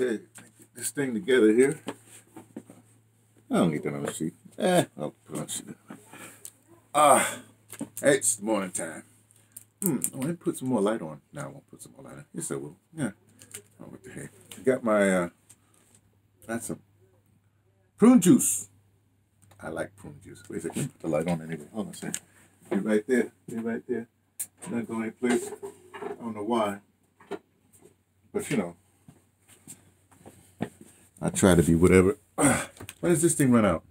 Okay, get this thing together here. I don't need that on the sheet. Eh, I'll put on the sheet. Ah, it's morning time. Hmm, I want to put some more light on. Now I won't put some more light on. Yes, I will. Yeah. Oh, what the heck? I got my, uh, that's some prune juice. I like prune juice. Wait a second. Put the light on anyway. Hold on a second. Be right there. Be right there. Not going any place. I don't know why. But you know. I try to be whatever. when does this thing run out?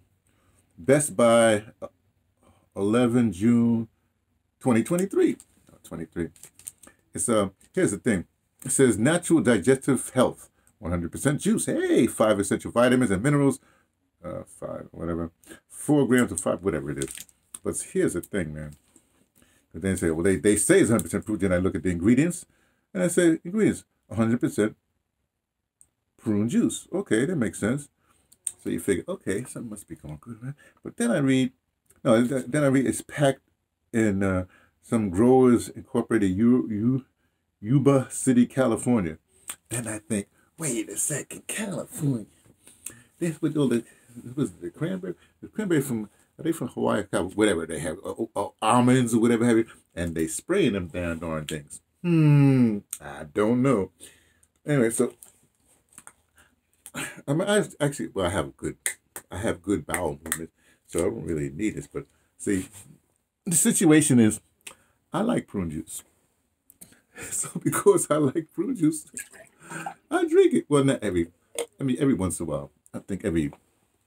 Best by, uh, 11 June 2023. 23. It's uh, here's the thing. It says natural digestive health, 100% juice. Hey, five essential vitamins and minerals. Uh, five, whatever. Four grams of five, whatever it is. But here's the thing, man. But then say, well, they, they say it's 100% fruit. Then I look at the ingredients and I say, ingredients, 100% prune juice. Okay, that makes sense. So you figure, okay, something must be going good, man. But then I read, no, then I read it's packed in uh, some growers incorporated U, U, Yuba City, California. Then I think, wait a second, California. This with all the was the cranberry, the cranberry from are they from Hawaii, whatever they have, uh, uh, almonds or whatever have you, and they spraying them down darn things. Hmm, I don't know. Anyway, so I mean, I actually, well, I have good, I have good bowel movement, so I don't really need this. But see, the situation is, I like prune juice. So because I like prune juice, I drink it. Well, not every, I mean, every once in a while. I think every,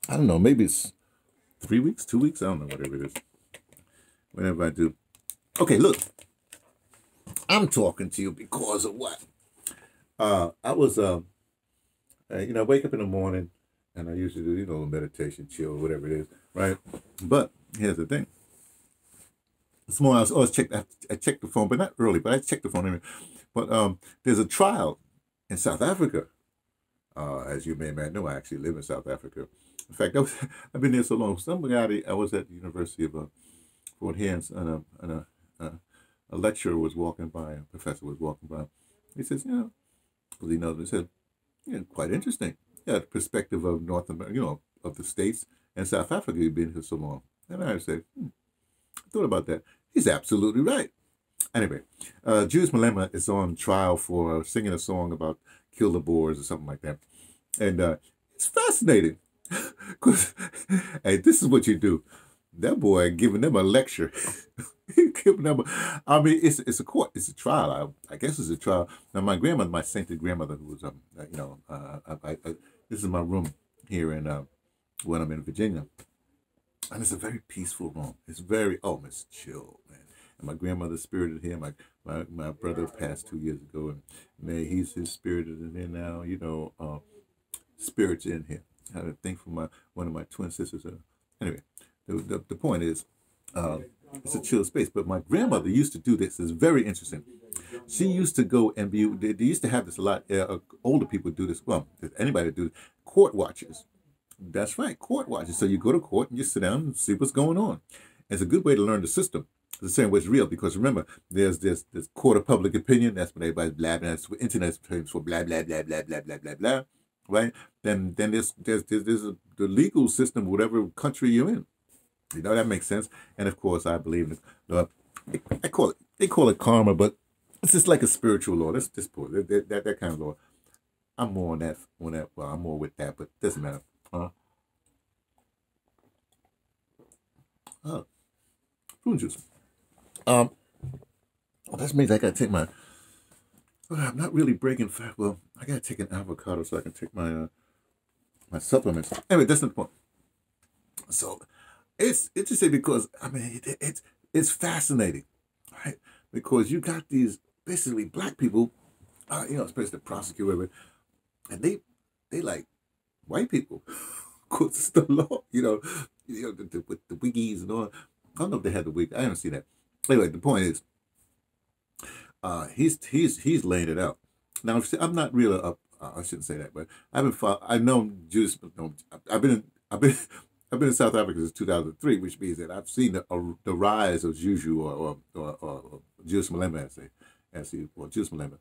I don't know, maybe it's three weeks, two weeks, I don't know, whatever it is. Whenever I do. Okay, look. I'm talking to you because of what? Uh, I was, uh, uh, you know, I wake up in the morning and I usually do, you know, meditation, chill, whatever it is, right? But here's the thing. This morning I was always checked, I checked the phone, but not early, but I checked the phone anyway. But um, there's a trial in South Africa. Uh, as you may, may know, I actually live in South Africa. In fact, I was, I've been there so long. Somebody, I was at the University of uh, Fort Hare, and, a, and a, a, a lecturer was walking by, a professor was walking by. He says, you know, because he knows, he said, yeah, quite interesting. Yeah, the perspective of North America, you know, of the States and South Africa, you've been here so long. And I said, hmm, I thought about that. He's absolutely right. Anyway, uh, Julius Malema is on trial for singing a song about kill the Boers or something like that. And uh, it's fascinating. Because, hey, this is what you do. That boy giving them a lecture. giving them a, I mean, it's it's a court, it's a trial. I, I guess it's a trial. Now, my grandmother, my sainted grandmother, who was, um, uh, you know, uh, I, I, this is my room here in, uh, when I'm in Virginia. And it's a very peaceful room. It's very, oh, it's chill, man. And my grandmother's spirited here. My, my my brother passed two years ago, and man, he's his spirited in here now. You know, uh, spirits in here. I had a thing from my one of my twin sisters. Uh, anyway, the, the, point is, uh, it's a chill space. But my grandmother used to do this. It's very interesting. She used to go and be. They, they used to have this a lot. Uh, older people do this. Well, anybody do court watchers. That's right, court watchers. So you go to court and you sit down and see what's going on. It's a good way to learn the system. It's the same way it's real because remember, there's this this court of public opinion. That's what everybody's blabbing. That's what internet terms for blah blah blah blah blah blah blah blah. Right? Then then there's there's there's, there's a, the legal system, whatever country you're in. You know that makes sense. And of course, I believe in uh, I call it they call it karma, but it's just like a spiritual law. That's this that, that, that that kind of law. I'm more on that on that. Well, I'm more with that, but doesn't matter. Huh? Oh, prune juice. Um, well, that means I gotta take my. Well, I'm not really breaking fat. Well, I gotta take an avocado so I can take my uh, my supplements. Anyway, that's the point. So, it's interesting because I mean it, it's it's fascinating, right? Because you got these basically black people, uh, you know, especially the prosecutor, and they they like white people. Because it's the law, you know, you know, the, the, with the wiggies and all. I don't know if they had the wig. I haven't seen that. Anyway, the point is, uh, he's he's he's laying it out. Now, I'm not really up. Uh, I shouldn't say that, but I've been. I've known Jews. No, I've been. I've been. I've been in South Africa since 2003, which means that I've seen the, uh, the rise of Juju or or, or, or Julius Malema, as they, as or Julius Malema.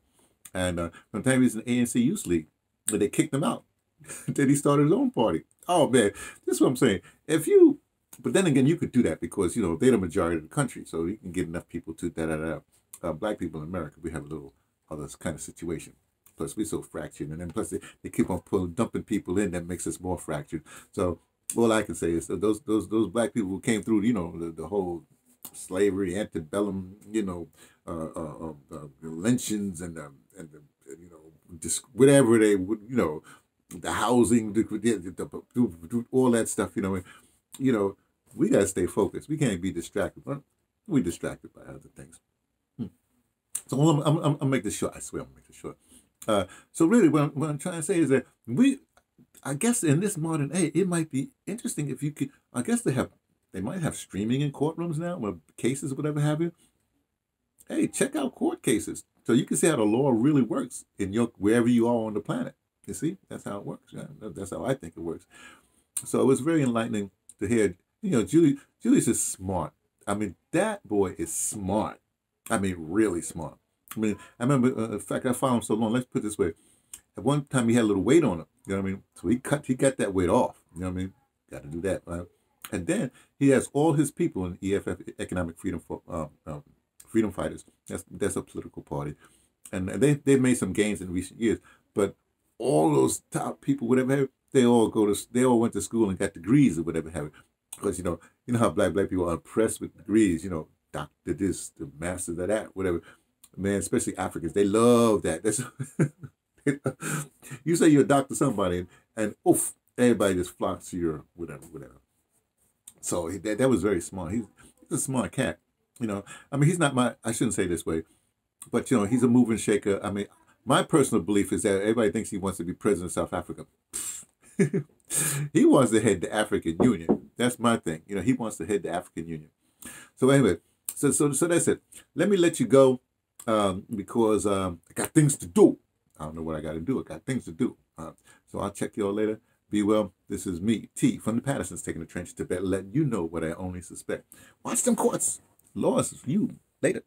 And uh, from the time he was in ANC Youth League, they kicked him out. then he started his own party. Oh man, this is what I'm saying. If you, but then again, you could do that because you know they're the majority of the country, so you can get enough people to da da da. Uh, black people in America, we have a little other kind of situation. Plus, we're so fractured, and then plus they, they keep on pulling, dumping people in that makes us more fractured. So all I can say is those those those black people who came through, you know, the, the whole slavery, antebellum, you know, uh, uh, uh, lynchings and um, and the, you know, just whatever they would, you know, the housing, the, the, all that stuff, you know, you know, we gotta stay focused. We can't be distracted. But we distracted by other things. Hmm. So I'm, I'm, I'm, I'm make this short. I swear I'm make this short. Uh, so really, what I'm, what I'm trying to say is that we, I guess, in this modern age, it might be interesting if you could. I guess they have, they might have streaming in courtrooms now, or cases, whatever have you. Hey, check out court cases so you can see how the law really works in your wherever you are on the planet. You see, that's how it works. Yeah, that's how I think it works. So it was very enlightening to hear. You know, Julie, Julius is smart. I mean, that boy is smart. I mean, really smart. I mean, I remember, uh, in fact, I followed him so long. Let's put this way. At one time, he had a little weight on him. You know what I mean? So he cut, he got that weight off. You know what I mean? Got to do that, right? And then he has all his people in EFF, Economic Freedom for um, um, Freedom Fighters. That's that's a political party, and they they've made some gains in recent years. But all those top people, whatever, they all go to they all went to school and got degrees or whatever have Because you know, you know how black black people are impressed with degrees. You know, doctor this, the master of that, whatever man, especially Africans, they love that. That's you say you're a doctor somebody, and, oof, everybody just flocks to your whatever, whatever. So he, that, that was very smart. He's, he's a smart cat. You know, I mean, he's not my. I shouldn't say this way, but you know, he's a moving shaker. I mean, my personal belief is that everybody thinks he wants to be president of South Africa. he wants to head the African Union. That's my thing. You know, he wants to head the African Union. So anyway, so so so that's it. Let me let you go um, because um, I got things to do. I don't know what I got to do. I got things to do. Uh, so I'll check y'all later. Be well. This is me, T, from the Pattersons, taking the trench to bed, letting you know what I only suspect. Watch them courts. Laws, you. Later.